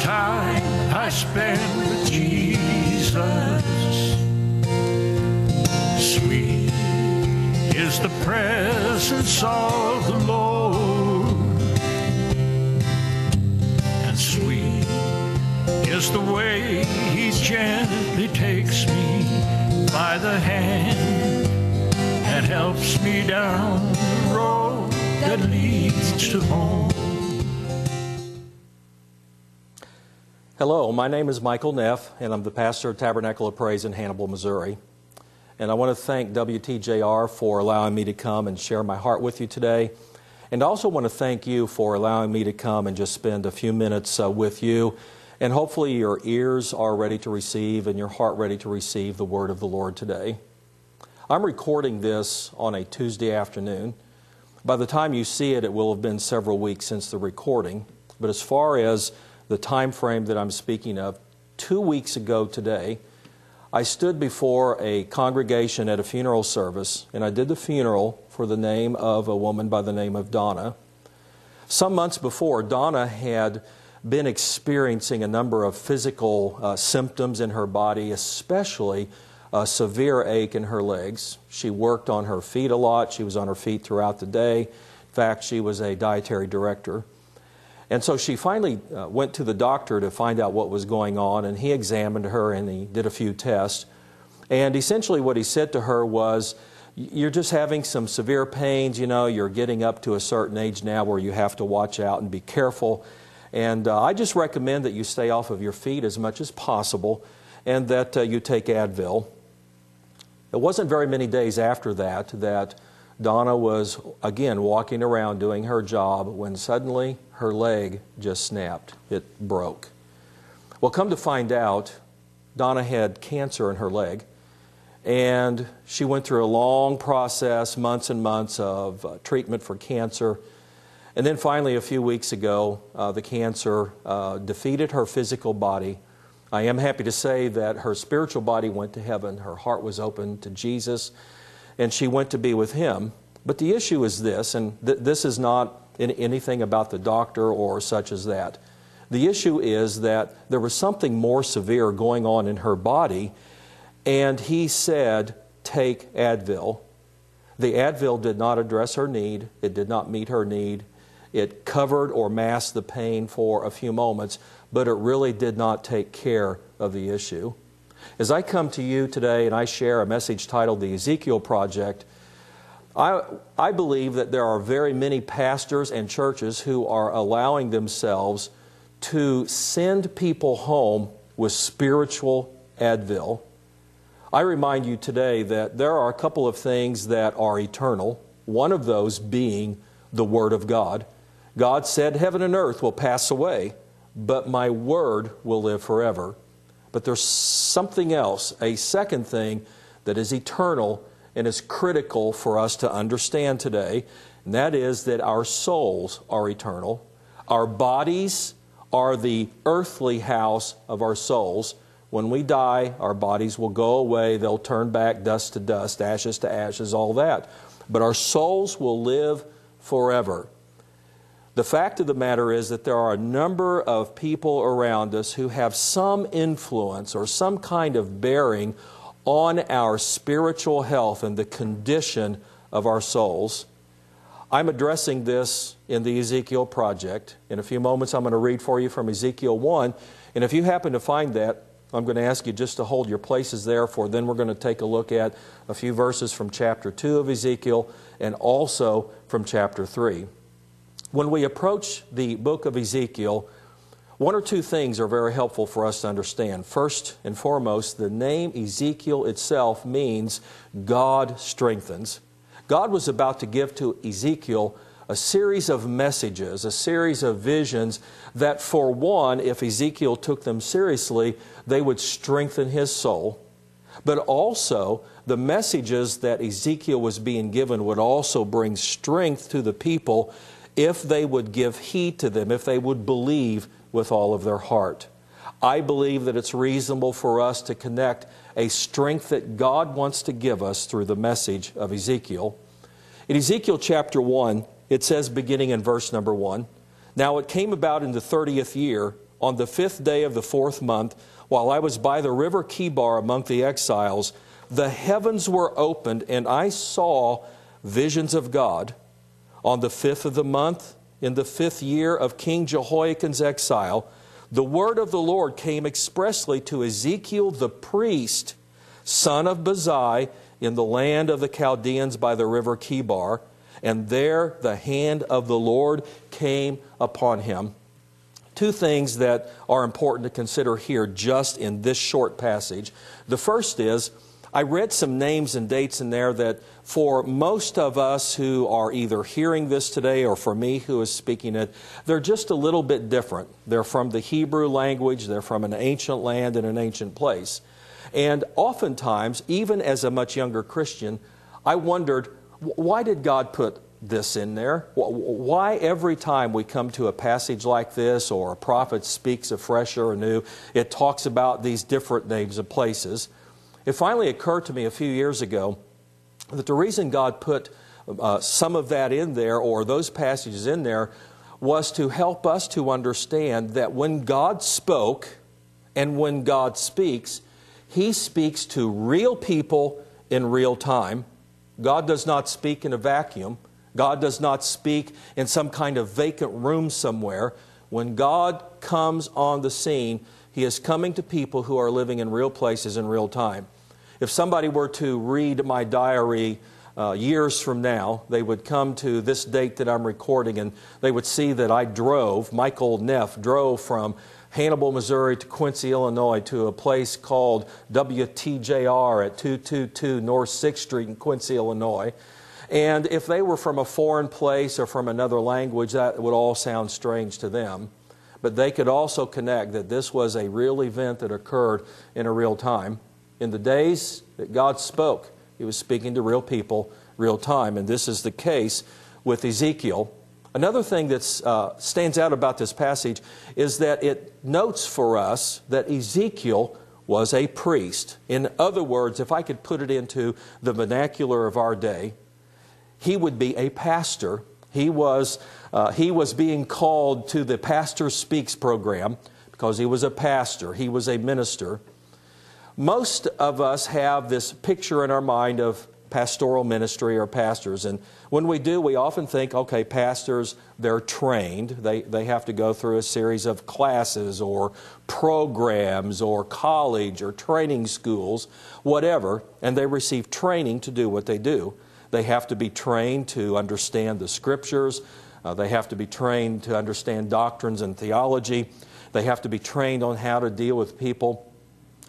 time I spend with Jesus. Sweet is the presence of the Lord, and sweet is the way He gently takes me by the hand and helps me down the road that leads to home. Hello, my name is Michael Neff, and I'm the pastor of Tabernacle of Praise in Hannibal, Missouri. And I want to thank WTJR for allowing me to come and share my heart with you today. And I also want to thank you for allowing me to come and just spend a few minutes uh, with you. And hopefully, your ears are ready to receive and your heart ready to receive the word of the Lord today. I'm recording this on a Tuesday afternoon. By the time you see it, it will have been several weeks since the recording. But as far as the time frame that I'm speaking of, two weeks ago today, I stood before a congregation at a funeral service, and I did the funeral for the name of a woman by the name of Donna. Some months before, Donna had been experiencing a number of physical uh, symptoms in her body, especially a severe ache in her legs. She worked on her feet a lot. She was on her feet throughout the day. In fact, she was a dietary director. And so she finally uh, went to the doctor to find out what was going on, and he examined her and he did a few tests. And essentially, what he said to her was, You're just having some severe pains. You know, you're getting up to a certain age now where you have to watch out and be careful. And uh, I just recommend that you stay off of your feet as much as possible and that uh, you take Advil. It wasn't very many days after that that Donna was again walking around doing her job when suddenly her leg just snapped. It broke. Well, come to find out, Donna had cancer in her leg, and she went through a long process, months and months of uh, treatment for cancer. And then finally, a few weeks ago, uh, the cancer uh, defeated her physical body. I am happy to say that her spiritual body went to heaven. Her heart was open to Jesus and she went to be with him. But the issue is this, and th- this is not in anything about the doctor or such as that. The issue is that there was something more severe going on in her body, and he said, Take Advil. The Advil did not address her need, it did not meet her need. It covered or masked the pain for a few moments, but it really did not take care of the issue. As I come to you today and I share a message titled The Ezekiel Project, I, I believe that there are very many pastors and churches who are allowing themselves to send people home with spiritual Advil. I remind you today that there are a couple of things that are eternal, one of those being the Word of God. God said, Heaven and earth will pass away, but my Word will live forever. But there's something else, a second thing that is eternal and is critical for us to understand today, and that is that our souls are eternal. Our bodies are the earthly house of our souls. When we die, our bodies will go away, they'll turn back dust to dust, ashes to ashes, all that. But our souls will live forever. The fact of the matter is that there are a number of people around us who have some influence or some kind of bearing on our spiritual health and the condition of our souls. I'm addressing this in the Ezekiel Project. In a few moments, I'm going to read for you from Ezekiel 1. And if you happen to find that, I'm going to ask you just to hold your places there, for then we're going to take a look at a few verses from chapter 2 of Ezekiel and also from chapter 3. When we approach the book of Ezekiel, one or two things are very helpful for us to understand. First and foremost, the name Ezekiel itself means God strengthens. God was about to give to Ezekiel a series of messages, a series of visions that, for one, if Ezekiel took them seriously, they would strengthen his soul. But also, the messages that Ezekiel was being given would also bring strength to the people if they would give heed to them, if they would believe with all of their heart. I believe that it's reasonable for us to connect a strength that God wants to give us through the message of Ezekiel. In Ezekiel chapter 1, it says, beginning in verse number 1, Now it came about in the thirtieth year, on the fifth day of the fourth month, while I was by the river Chebar among the exiles, the heavens were opened, and I saw visions of God. On the fifth of the month, in the fifth year of King Jehoiakim's exile, the word of the Lord came expressly to Ezekiel the priest, son of Buzi, in the land of the Chaldeans by the river Chebar. And there the hand of the Lord came upon him. Two things that are important to consider here just in this short passage. The first is, I read some names and dates in there that for most of us who are either hearing this today or for me who is speaking it, they're just a little bit different. They're from the Hebrew language, they're from an ancient land and an ancient place. And oftentimes, even as a much younger Christian, I wondered why did God put this in there? Why every time we come to a passage like this or a prophet speaks afresh or anew, it talks about these different names of places? It finally occurred to me a few years ago that the reason God put uh, some of that in there or those passages in there was to help us to understand that when God spoke and when God speaks, He speaks to real people in real time. God does not speak in a vacuum. God does not speak in some kind of vacant room somewhere. When God comes on the scene, He is coming to people who are living in real places in real time. If somebody were to read my diary uh, years from now, they would come to this date that I'm recording and they would see that I drove, Michael Neff drove from Hannibal, Missouri to Quincy, Illinois to a place called WTJR at 222 North 6th Street in Quincy, Illinois. And if they were from a foreign place or from another language, that would all sound strange to them. But they could also connect that this was a real event that occurred in a real time in the days that God spoke, He was speaking to real people, real time. And this is the case with Ezekiel. Another thing that uh, stands out about this passage is that it notes for us that Ezekiel was a priest. In other words, if I could put it into the vernacular of our day, he would be a pastor. He was, uh, he was being called to the Pastor Speaks program because he was a pastor, he was a minister. Most of us have this picture in our mind of pastoral ministry or pastors. And when we do, we often think, okay, pastors, they're trained. They, they have to go through a series of classes or programs or college or training schools, whatever, and they receive training to do what they do. They have to be trained to understand the scriptures. Uh, they have to be trained to understand doctrines and theology. They have to be trained on how to deal with people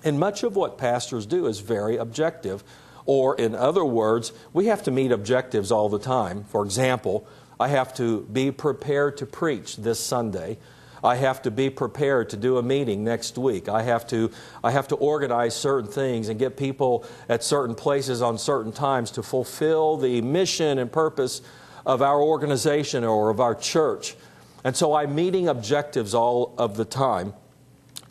and much of what pastors do is very objective. Or, in other words, we have to meet objectives all the time. For example, I have to be prepared to preach this Sunday. I have to be prepared to do a meeting next week. I have to, I have to organize certain things and get people at certain places on certain times to fulfill the mission and purpose of our organization or of our church. And so I'm meeting objectives all of the time.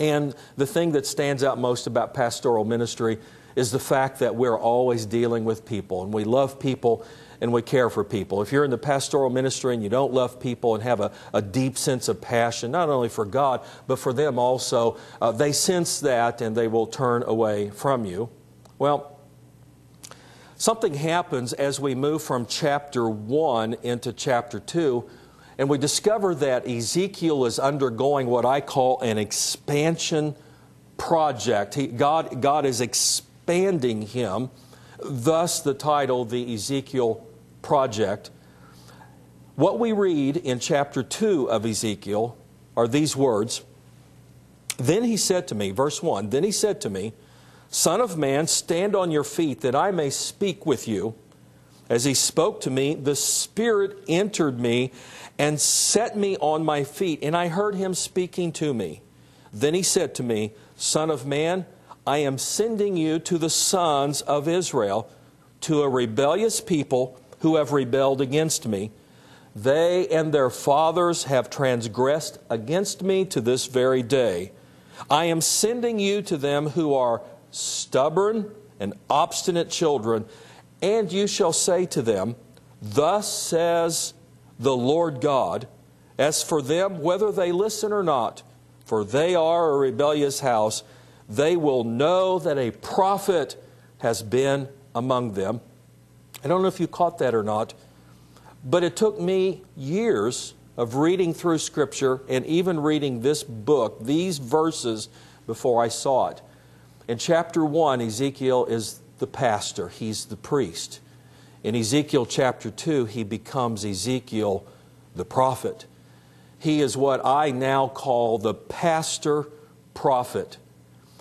And the thing that stands out most about pastoral ministry is the fact that we're always dealing with people and we love people and we care for people. If you're in the pastoral ministry and you don't love people and have a, a deep sense of passion, not only for God, but for them also, uh, they sense that and they will turn away from you. Well, something happens as we move from chapter 1 into chapter 2 and we discover that Ezekiel is undergoing what I call an expansion project. He, God, God is expanding him, thus the title, the Ezekiel Project. What we read in chapter 2 of Ezekiel are these words Then he said to me, verse 1 Then he said to me, Son of man, stand on your feet that I may speak with you. As he spoke to me, the Spirit entered me and set me on my feet, and I heard him speaking to me. Then he said to me, Son of man, I am sending you to the sons of Israel, to a rebellious people who have rebelled against me. They and their fathers have transgressed against me to this very day. I am sending you to them who are stubborn and obstinate children, and you shall say to them, Thus says the Lord God. As for them, whether they listen or not, for they are a rebellious house. They will know that a prophet has been among them. I don't know if you caught that or not, but it took me years of reading through Scripture and even reading this book, these verses, before I saw it. In chapter 1, Ezekiel is the pastor, he's the priest. In Ezekiel chapter 2, he becomes Ezekiel the prophet. He is what I now call the pastor prophet.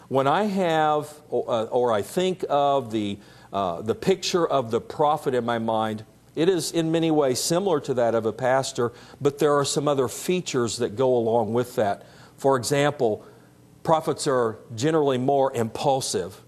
When I have, or, uh, I think of the, uh, the picture of the prophet in my mind, it is in many ways similar to that of a pastor, but there are some other features that go along with that. For example, prophets are generally more impulsive.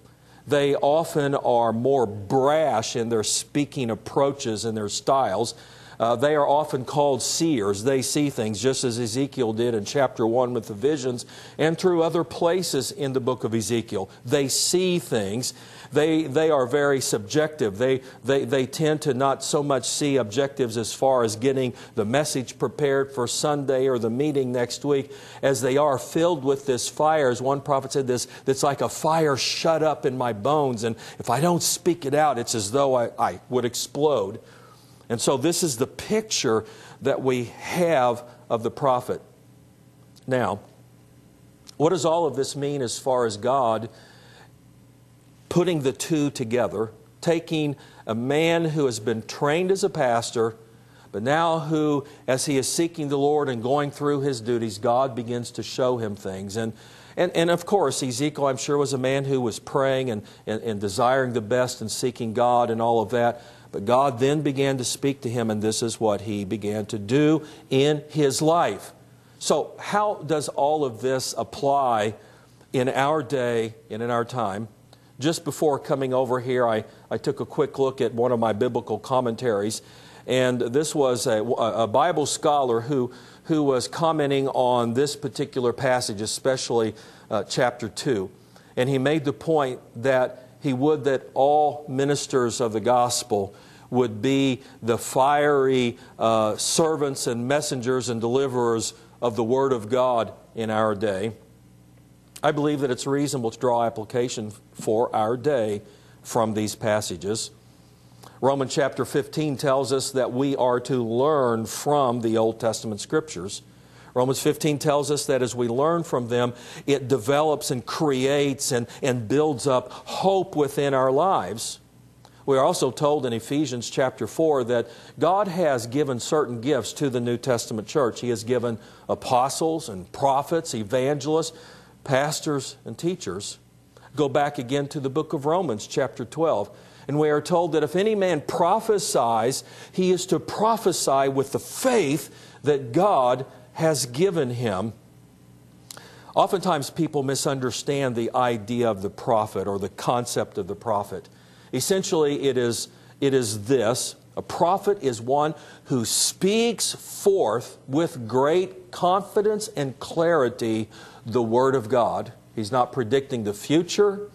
They often are more brash in their speaking approaches and their styles. Uh, they are often called seers. They see things just as Ezekiel did in chapter 1 with the visions and through other places in the book of Ezekiel. They see things. They, they are very subjective. They, they, they tend to not so much see objectives as far as getting the message prepared for Sunday or the meeting next week as they are filled with this fire. As one prophet said, this, that's like a fire shut up in my bones. And if I don't speak it out, it's as though I, I would explode. And so, this is the picture that we have of the prophet. Now, what does all of this mean as far as God putting the two together, taking a man who has been trained as a pastor, but now who, as he is seeking the Lord and going through his duties, God begins to show him things. And, and, and of course, Ezekiel, I'm sure, was a man who was praying and, and, and desiring the best and seeking God and all of that. But God then began to speak to him, and this is what he began to do in his life. So, how does all of this apply in our day and in our time? Just before coming over here, I, I took a quick look at one of my biblical commentaries, and this was a, a Bible scholar who, who was commenting on this particular passage, especially uh, chapter 2. And he made the point that he would that all ministers of the gospel would be the fiery uh, servants and messengers and deliverers of the Word of God in our day. I believe that it's reasonable to draw application for our day from these passages. Romans chapter 15 tells us that we are to learn from the Old Testament scriptures. Romans 15 tells us that as we learn from them, it develops and creates and, and builds up hope within our lives. We are also told in Ephesians chapter 4 that God has given certain gifts to the New Testament church. He has given apostles and prophets, evangelists, pastors, and teachers. Go back again to the book of Romans, chapter 12. And we are told that if any man prophesies, he is to prophesy with the faith that God has given him. Oftentimes, people misunderstand the idea of the prophet or the concept of the prophet. Essentially, it is, it is this a prophet is one who speaks forth with great confidence and clarity the Word of God. He's not predicting the future.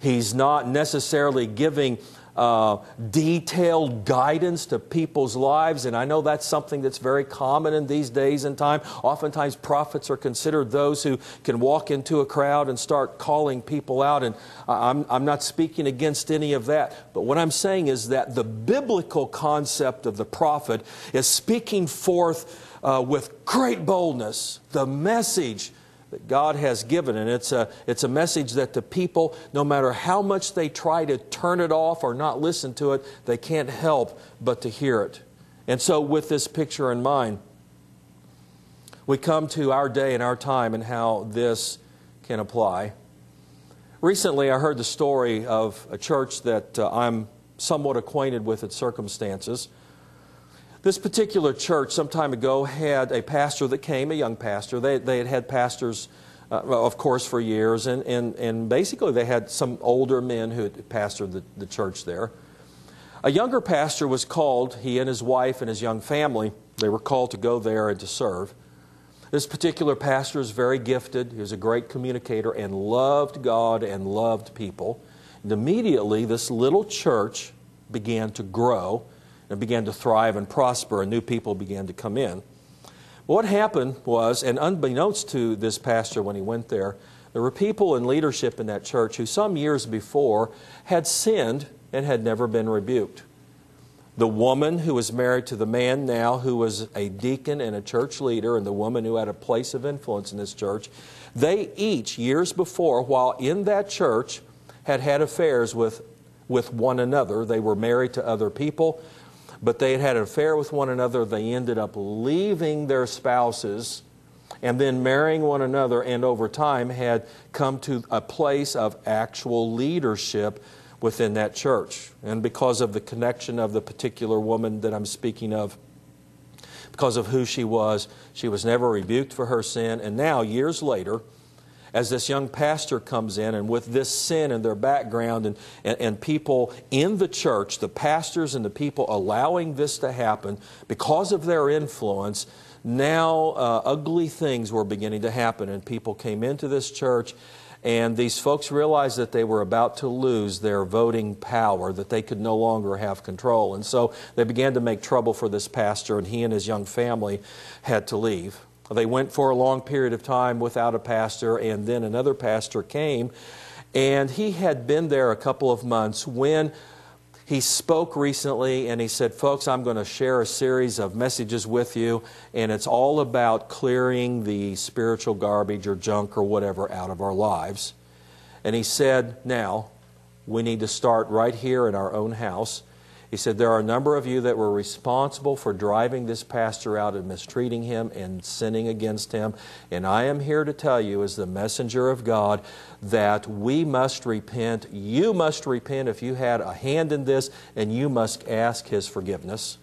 He's not necessarily giving uh, detailed guidance to people's lives. And I know that's something that's very common in these days and time. Oftentimes, prophets are considered those who can walk into a crowd and start calling people out. And I'm, I'm not speaking against any of that. But what I'm saying is that the biblical concept of the prophet is speaking forth uh, with great boldness the message that God has given. And it's a, it's a message that the people, no matter how much they try to turn it off or not listen to it, they can't help but to hear it. And so, with this picture in mind, we come to our day and our time and how this can apply. Recently, I heard the story of a church that uh, I'm somewhat acquainted with its circumstances. This particular church, some time ago, had a pastor that came, a young pastor. They, they had had pastors, uh, of course, for years, and, and, and basically they had some older men who had pastored the, the church there. A younger pastor was called, he and his wife and his young family, they were called to go there and to serve. This particular pastor is very gifted. He was a great communicator and loved God and loved people. And immediately, this little church began to grow and began to thrive and prosper, and new people began to come in. What happened was, and unbeknownst to this pastor when he went there, there were people in leadership in that church who some years before had sinned and had never been rebuked. The woman who was married to the man now who was a deacon and a church leader, and the woman who had a place of influence in this church, they each, years before, while in that church, had had affairs with, with one another. They were married to other people, but they had had an affair with one another. They ended up leaving their spouses and then marrying one another, and over time had come to a place of actual leadership within that church. And because of the connection of the particular woman that I'm speaking of, because of who she was, she was never rebuked for her sin. And now, years later, as this young pastor comes in and with this sin in their background and, and, and, people in the church, the pastors and the people allowing this to happen because of their influence, now uh, ugly things were beginning to happen, and people came into this church. And these folks realized that they were about to lose their voting power, that they could no longer have control. And so they began to make trouble for this pastor, and he and his young family had to leave. They went for a long period of time without a pastor, and then another pastor came, and he had been there a couple of months when he spoke recently and he said, Folks, I'm going to share a series of messages with you, and it's all about clearing the spiritual garbage or junk or whatever out of our lives. And he said, Now, we need to start right here in our own house. He said, There are a number of you that were responsible for driving this pastor out and mistreating him and sinning against him. And I am here to tell you, as the messenger of God, that we must repent. You must repent if you had a hand in this, and you must ask his forgiveness.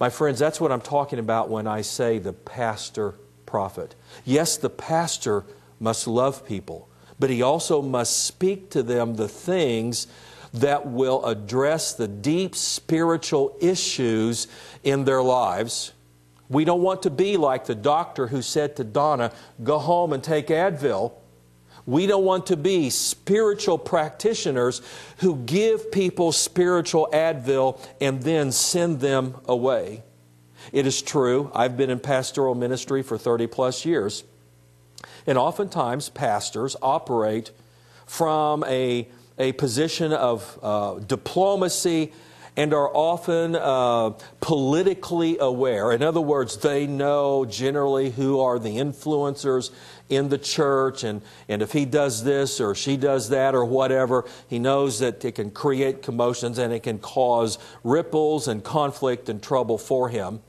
My friends, that's what I'm talking about when I say the pastor prophet. Yes, the pastor must love people, but he also must speak to them the things that will address the deep spiritual issues in their lives. We don't want to be like the doctor who said to Donna, Go home and take Advil. We don't want to be spiritual practitioners who give people spiritual Advil and then send them away. It is true, I've been in pastoral ministry for 30 plus years. And oftentimes, pastors operate from a a position of uh, diplomacy and are often uh, politically aware. In other words, they know generally who are the influencers in the church, and, and if he does this or she does that or whatever, he knows that it can create commotions and it can cause ripples and conflict and trouble for him.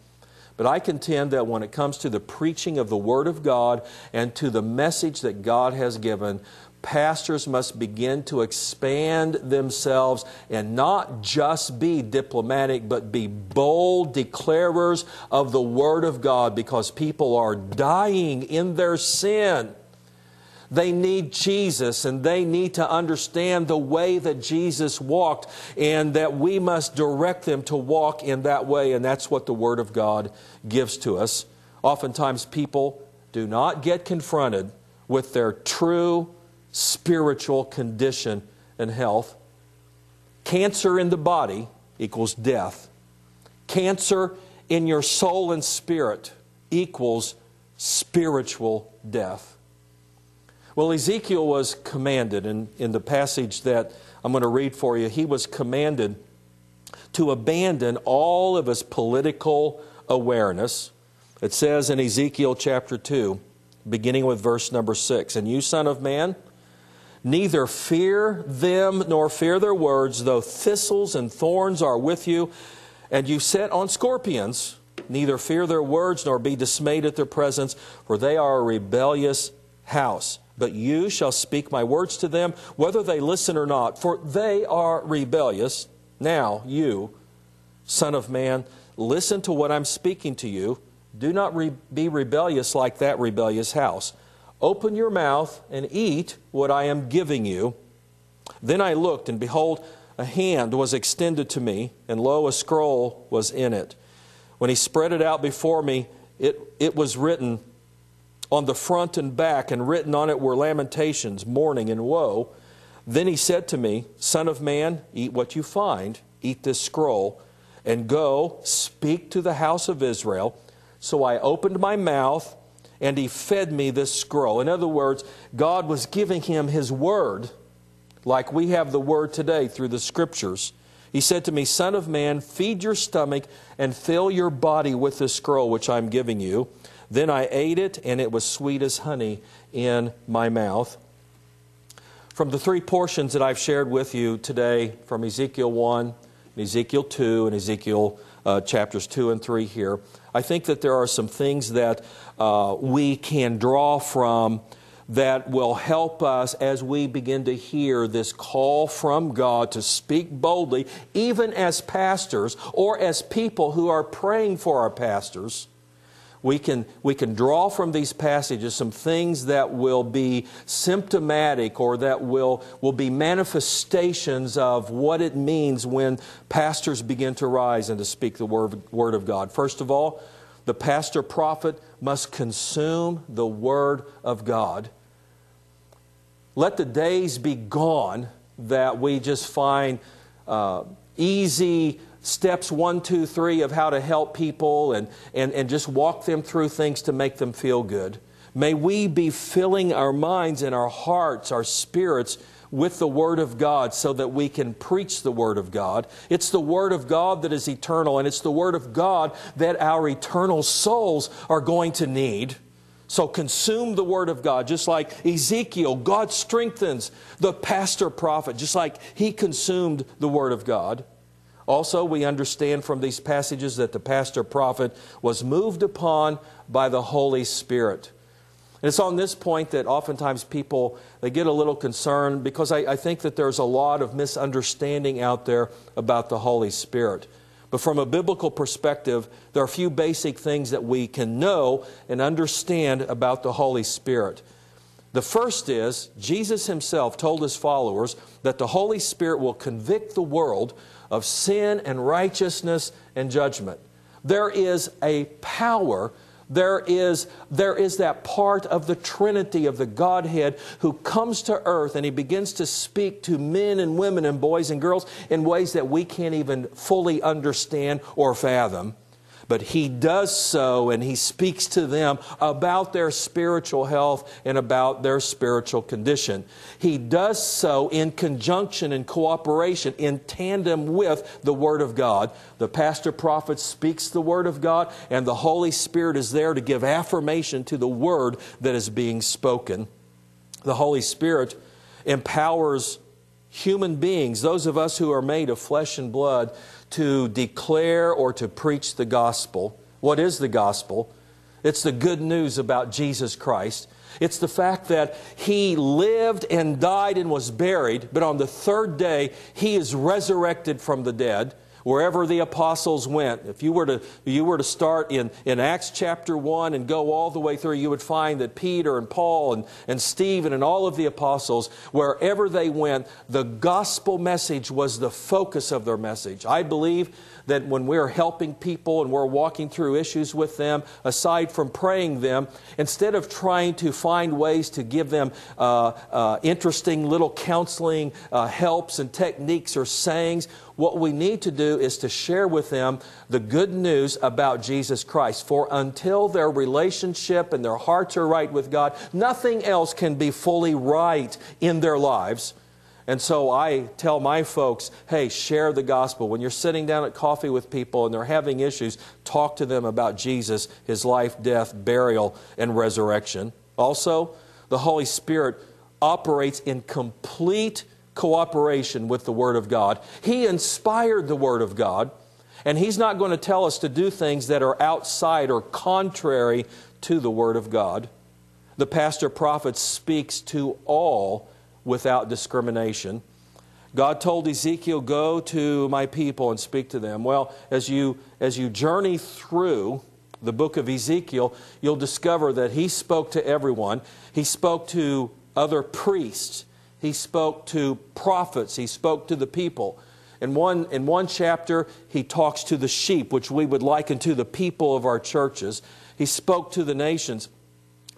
But I contend that when it comes to the preaching of the Word of God and to the message that God has given, pastors must begin to expand themselves and not just be diplomatic, but be bold declarers of the Word of God because people are dying in their sin. They need Jesus and they need to understand the way that Jesus walked and that we must direct them to walk in that way. And that's what the Word of God gives to us. Oftentimes, people do not get confronted with their true spiritual condition and health. Cancer in the body equals death. Cancer in your soul and spirit equals spiritual death. Well, Ezekiel was commanded, and in the passage that I'm going to read for you, he was commanded to abandon all of his political awareness. It says in Ezekiel chapter 2, beginning with verse number 6 And you, son of man, Neither fear them nor fear their words, though thistles and thorns are with you, and you set on scorpions. Neither fear their words nor be dismayed at their presence, for they are a rebellious house. But you shall speak my words to them, whether they listen or not, for they are rebellious. Now, you, Son of Man, listen to what I'm speaking to you. Do not re- be rebellious like that rebellious house. Open your mouth and eat what I am giving you. Then I looked, and behold, a hand was extended to me, and lo, a scroll was in it. When he spread it out before me, it, it was written on the front and back, and written on it were lamentations, mourning, and woe. Then he said to me, Son of man, eat what you find, eat this scroll, and go speak to the house of Israel. So I opened my mouth, and he fed me this scroll. In other words, God was giving him his word, like we have the word today through the scriptures. He said to me, Son of man, feed your stomach and fill your body with this scroll which I'm giving you. Then I ate it, and it was sweet as honey in my mouth. From the three portions that I've shared with you today, from Ezekiel 1, Ezekiel 2, and Ezekiel uh, chapters 2 and 3 here, I think that there are some things that uh, we can draw from that will help us as we begin to hear this call from God to speak boldly, even as pastors or as people who are praying for our pastors we can, we can draw from these passages some things that will be symptomatic or that will, will be manifestations of what it means when pastors begin to rise and to speak the word, word of God. First of all, the pastor prophet must consume the Word of God. Let the days be gone that we just find uh, easy steps one, two, three of how to help people and, and, and just walk them through things to make them feel good. May we be filling our minds and our hearts, our spirits, with the Word of God so that we can preach the Word of God. It's the Word of God that is eternal, and it's the Word of God that our eternal souls are going to need. So consume the Word of God, just like Ezekiel, God strengthens the pastor prophet, just like he consumed the Word of God. Also, we understand from these passages that the pastor prophet was moved upon by the Holy Spirit. And it's on this point that oftentimes people they get a little concerned because I, I think that there's a lot of misunderstanding out there about the Holy Spirit. But from a biblical perspective, there are a few basic things that we can know and understand about the Holy Spirit. The first is Jesus himself told his followers that the Holy Spirit will convict the world of sin and righteousness and judgment. There is a power there is, there is that part of the Trinity of the Godhead who comes to earth and he begins to speak to men and women and boys and girls in ways that we can't even fully understand or fathom. But he does so and he speaks to them about their spiritual health and about their spiritual condition. He does so in conjunction and cooperation, in tandem with the Word of God. The pastor prophet speaks the Word of God, and the Holy Spirit is there to give affirmation to the Word that is being spoken. The Holy Spirit empowers human beings, those of us who are made of flesh and blood, to declare or to preach the gospel. What is the gospel? It's the good news about Jesus Christ. It's the fact that He lived and died and was buried, but on the third day, He is resurrected from the dead wherever the apostles went. If you were to, you were to start in, in Acts chapter 1 and go all the way through, you would find that Peter and Paul and, and Stephen and all of the apostles, wherever they went, the gospel message was the focus of their message. I believe that when we're helping people and we're walking through issues with them, aside from praying them, instead of trying to find ways to give them uh, uh, interesting little counseling uh, helps and techniques or sayings, what we need to do is to share with them the good news about Jesus Christ. For until their relationship and their hearts are right with God, nothing else can be fully right in their lives and so I tell my folks, hey, share the gospel. When you're sitting down at coffee with people and they're having issues, talk to them about Jesus, his life, death, burial, and resurrection. Also, the Holy Spirit operates in complete cooperation with the Word of God. He inspired the Word of God, and He's not going to tell us to do things that are outside or contrary to the Word of God. The pastor prophet speaks to all without discrimination. God told Ezekiel, Go to my people and speak to them. Well, as you, as you journey through the book of Ezekiel, you'll discover that he spoke to everyone. He spoke to other priests, he spoke to prophets, he spoke to the people. In one, in one chapter, he talks to the sheep, which we would liken to the people of our churches. He spoke to the nations.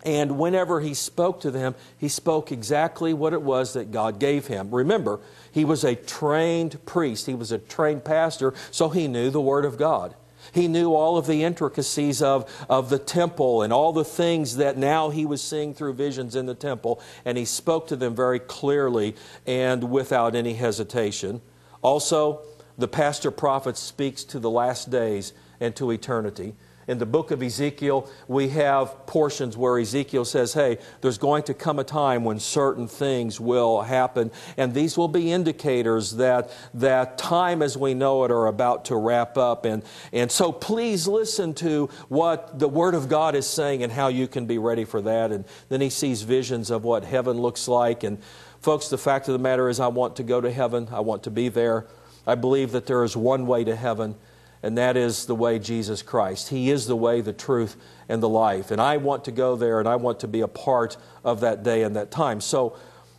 And whenever he spoke to them, he spoke exactly what it was that God gave him. Remember, he was a trained priest, he was a trained pastor, so he knew the Word of God. He knew all of the intricacies of, of the temple and all the things that now he was seeing through visions in the temple, and he spoke to them very clearly and without any hesitation. Also, the pastor prophet speaks to the last days and to eternity in the book of Ezekiel, we have portions where Ezekiel says, hey, there's going to come a time when certain things will happen, and these will be indicators that, that time as we know it are about to wrap up. And, and so please listen to what the Word of God is saying and how you can be ready for that. And then he sees visions of what heaven looks like. And folks, the fact of the matter is, I want to go to heaven, I want to be there. I believe that there is one way to heaven and that is the way Jesus Christ. He is the way, the truth, and the life. And I want to go there and I want to be a part of that day and that time. So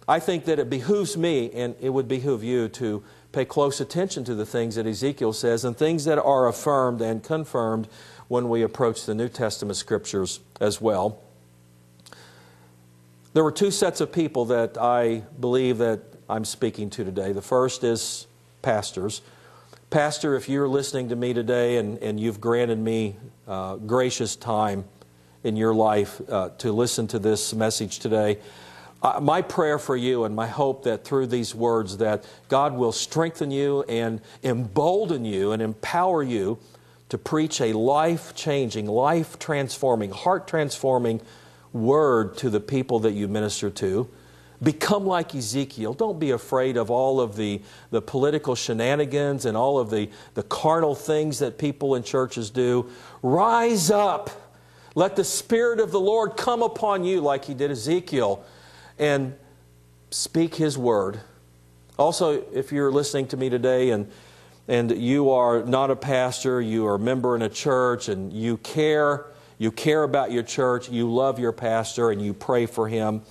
I think that it behooves me and it would behoove you to pay close attention to the things that Ezekiel says and things that are affirmed and confirmed when we approach the New Testament scriptures as well. There were two sets of people that I believe that I'm speaking to today. The first is pastors. Pastor, if you're listening to me today and, and you've granted me uh, gracious time in your life uh, to listen to this message today, uh, my prayer for you and my hope that through these words that God will strengthen you and embolden you and empower you to preach a life-changing, life-transforming, heart-transforming word to the people that you minister to. Become like Ezekiel. Don't be afraid of all of the, the political shenanigans and all of the, the carnal things that people in churches do. Rise up. Let the Spirit of the Lord come upon you like He did Ezekiel and speak His word. Also, if you're listening to me today and, and you are not a pastor, you are a member in a church, and you care, you care about your church, you love your pastor, and you pray for him.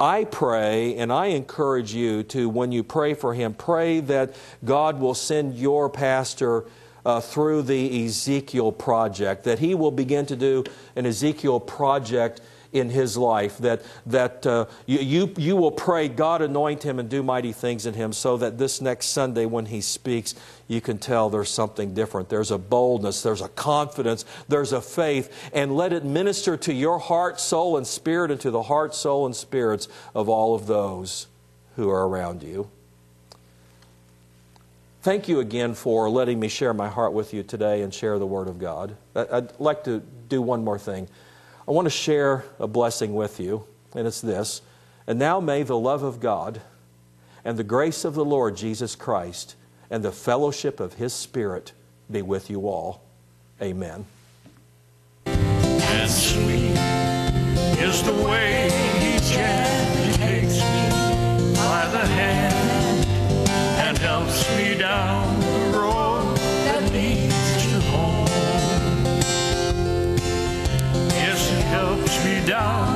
I pray and I encourage you to, when you pray for him, pray that God will send your pastor uh, through the Ezekiel project, that he will begin to do an Ezekiel project in his life, that, that uh, you, you, you will pray, God anoint him and do mighty things in him, so that this next Sunday when he speaks, you can tell there's something different. There's a boldness, there's a confidence, there's a faith, and let it minister to your heart, soul, and spirit, and to the heart, soul, and spirits of all of those who are around you. Thank you again for letting me share my heart with you today and share the Word of God. I'd like to do one more thing. I want to share a blessing with you, and it's this. And now may the love of God and the grace of the Lord Jesus Christ and the fellowship of His Spirit be with you all. Amen. And sweet is the way He gently takes me by the hand and helps me down down